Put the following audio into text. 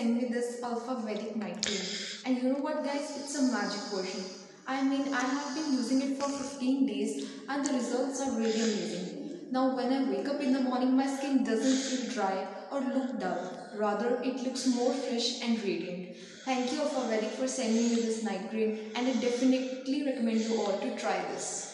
send me this Alphavedic night cream. And you know what guys, it's a magic potion. I mean, I have been using it for 15 days and the results are really amazing. Now when I wake up in the morning, my skin doesn't feel dry or look dull. Rather, it looks more fresh and radiant. Thank you Alphavedic for sending me this night cream and I definitely recommend you all to try this.